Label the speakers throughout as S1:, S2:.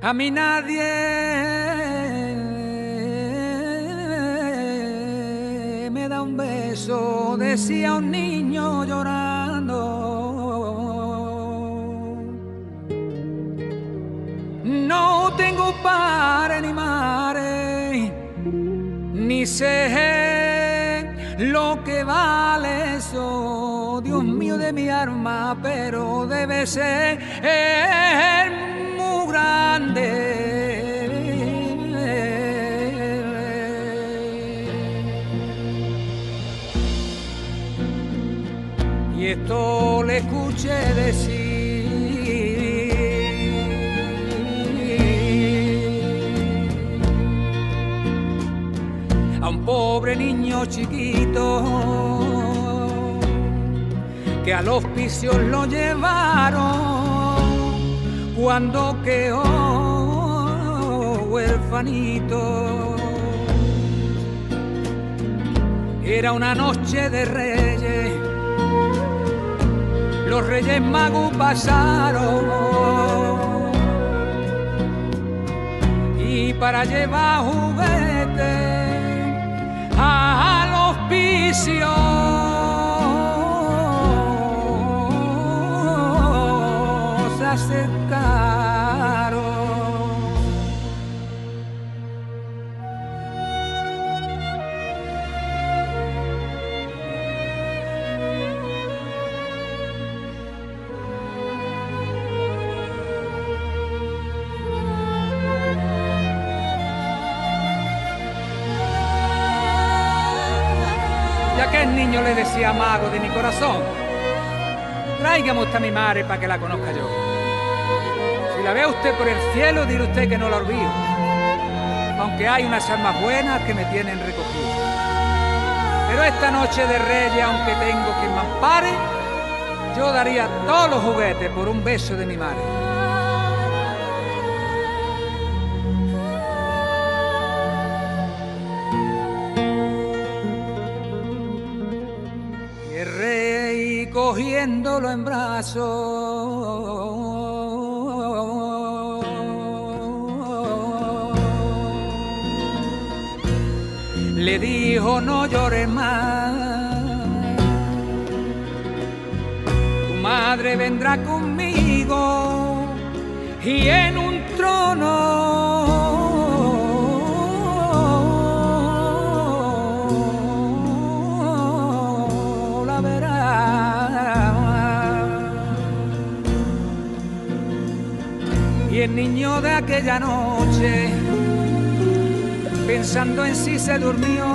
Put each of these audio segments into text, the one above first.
S1: A mí nadie me da un beso, decía un niño llorando. No tengo padre ni madre, ni sé lo que vale eso, Dios mío de mi arma, pero debe ser muy grande. Y esto le escuché decir a un pobre niño chiquito que al hospicio lo llevaron cuando quedó huerfanito. Era una noche de reyes, los reyes magos pasaron. Y para llevar juguetes al hospicio el niño le decía mago de mi corazón, tráigame usted a mi madre para que la conozca yo. Si la ve usted por el cielo, dirá usted que no la olvido, aunque hay unas almas buenas que me tienen recogido. Pero esta noche de reyes, aunque tengo quien me ampare, yo daría todos los juguetes por un beso de mi madre. Cogiéndolo en brazos. Le dijo no llores más. Tu madre vendrá conmigo y en un trono De aquella noche, pensando en sí, se durmió.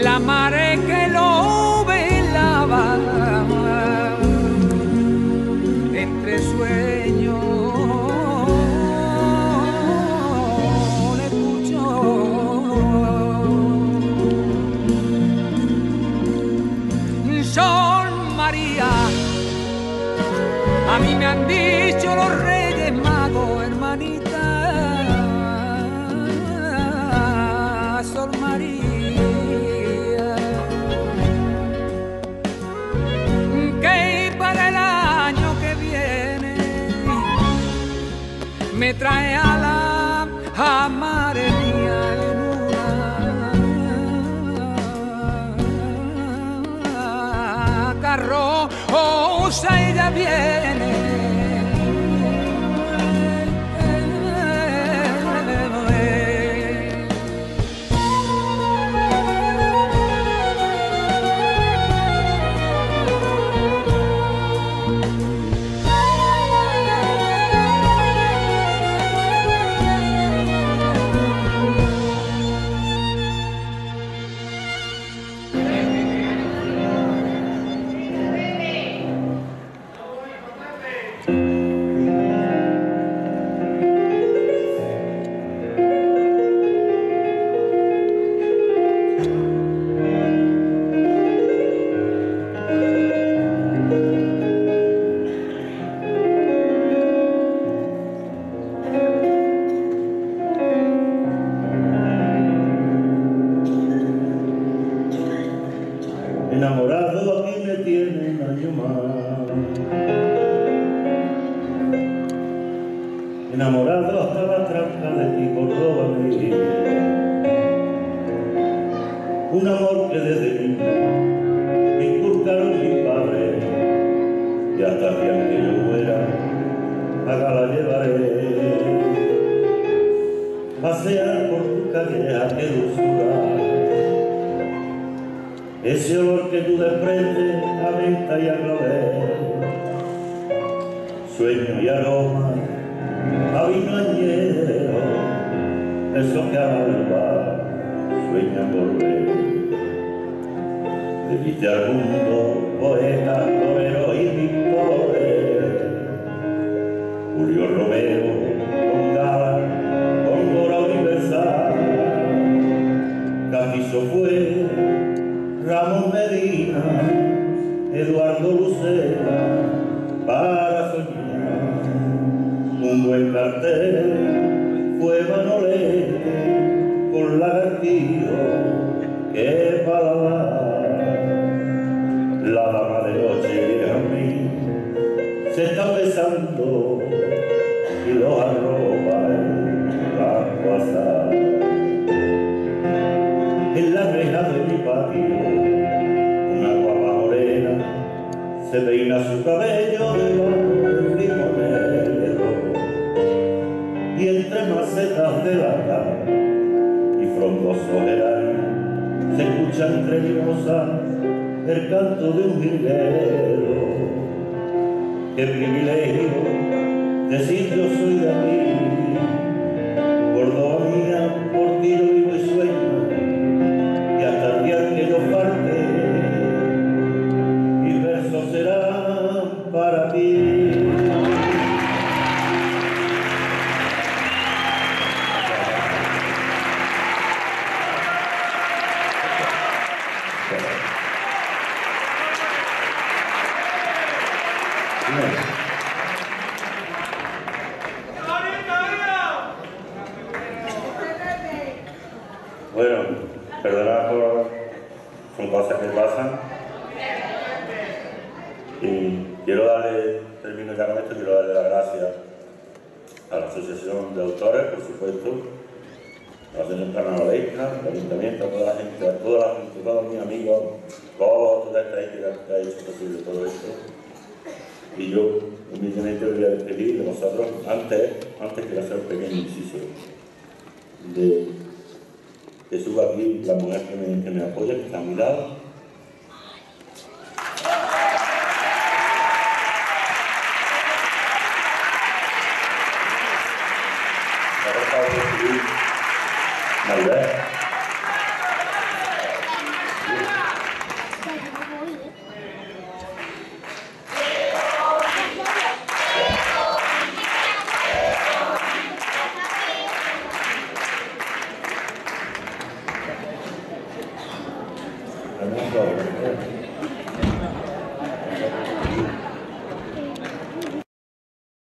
S1: La mare que carroza ella viene.
S2: Me tiene un año. Enamorado hasta la tranca de ti Córdoba Un amor que desde niño me inculcaron mi padre y hasta el día que yo muera acá la llevaré. Pasear por tu calleja, qué dulzura ese olor que tú desprendes a venta y a clavel, sueño y aroma a vino añero, eso que al alba sueña volver. Debiste al mundo poetas, toreros y pintores, Julio Romero con gala, con hora universal, Catizo fue Ramón Medina, Eduardo Lucena, para soñar. Un buen cartel fue Manolete con lagartillo que para la dama de noche a mí se está besando y los de y frondoso geranios se escucha entre mimosas el canto de un jilguero. Qué privilegio decir yo soy de aquí, Bueno, perdonad por son cosas que pasan. Y quiero darle, termino ya con esto, quiero darle las gracias a la Asociación de Autores, por supuesto, a la Nanoleika, al Ayuntamiento, a toda la gente, a toda la gente, a todos mis amigos, esta gente que ha hecho posible todo esto. Y yo humildemente voy a despedir de vosotros, antes, antes que hacer un pequeño inciso, de que suba aquí la mujer que me, que me apoya, que está a mi lado.